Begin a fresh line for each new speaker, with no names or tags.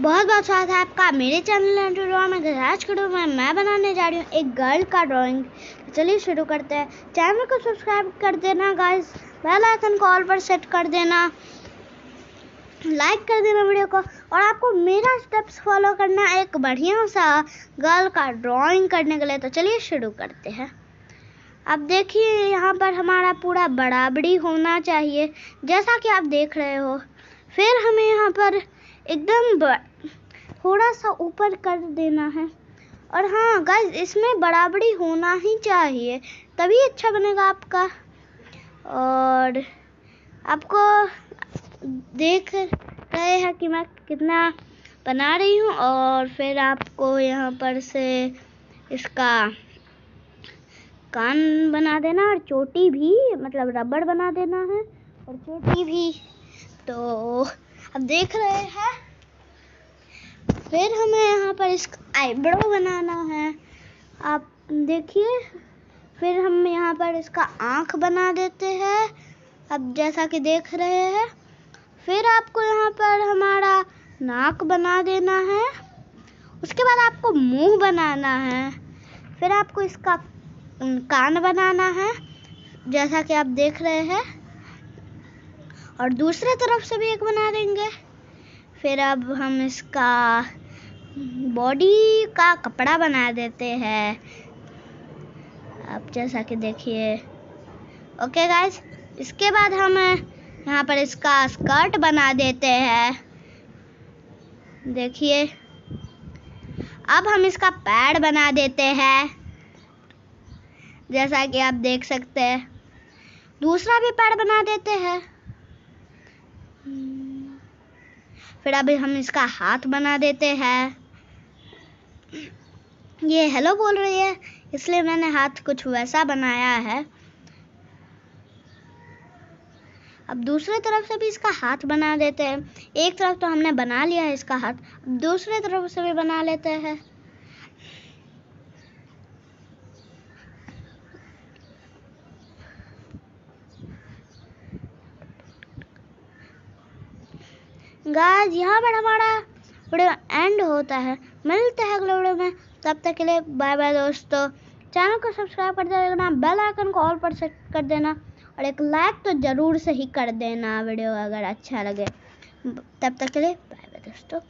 बहुत बहुत स्वागत है आपका मेरे चैनल में। आज के में मैं बनाने जा रही हूँ एक गर्ल का ड्राइंग तो चलिए शुरू करते हैं। चैनल को सब्सक्राइब कर देना गाइस बेल आइकन को ऑल पर सेट कर देना। लाइक कर देना वीडियो को। और आपको मेरा स्टेप्स फॉलो करना एक बढ़िया सा गर्ल का ड्राइंग करने के लिए। तो चलिए शुरू करते हैं। अब देखिए, यहाँ पर हमारा पूरा बराबरी होना चाहिए। जैसा कि आप देख रहे हो। फिर हमें यहाँ पर एकदम थोड़ा सा ऊपर कर देना है। और हाँ गाइस इसमें बराबरी होना ही चाहिए, तभी अच्छा बनेगा आपका। और आपको देख रहे हैं कि मैं कितना बना रही हूँ, और फिर आपको यहाँ पर से इसका कान बना देना, और चोटी भी मतलब रबड़ बना देना है, और चोटी भी। तो अब देख रहे हैं फिर हमें यहाँ पर इसका आईब्रो बनाना है। आप देखिए, फिर हम यहाँ पर इसका आँख बना देते हैं। अब जैसा कि देख रहे हैं, फिर आपको यहाँ पर हमारा नाक बना देना है। उसके बाद आपको मुँह बनाना है। फिर आपको इसका कान बनाना है, जैसा कि आप देख रहे हैं। और दूसरे तरफ़ से भी एक बना देंगे। फिर अब हम इसका बॉडी का कपड़ा बना देते हैं। अब जैसा कि देखिए। ओके गाइस इसके बाद हम, यहाँ पर इसका स्कर्ट बना देते हैं। देखिए। अब हम इसका पैड बना देते हैं। जैसा कि आप देख सकते हैं। दूसरा भी पैड बना देते हैं। फिर अभी हम इसका हाथ बना देते हैं। ये हेलो बोल रही है, इसलिए मैंने हाथ कुछ वैसा बनाया है। अब दूसरे तरफ़ से भी इसका हाथ बना देते हैं। एक तरफ़ तो हमने बना लिया है इसका हाथ, अब दूसरे तरफ़ से भी बना लेते हैं। गाज यहाँ पर हमारा वीडियो एंड होता है। मिलते हैं अगले वीडियो में। तब तक के लिए बाय बाय दोस्तों। चैनल को सब्सक्राइब कर देना बेल आइकन को ऑल पर सेट कर देना। और एक लाइक तो ज़रूर से ही कर देना वीडियो अगर अच्छा लगे। तब तक के लिए बाय बाय दोस्तों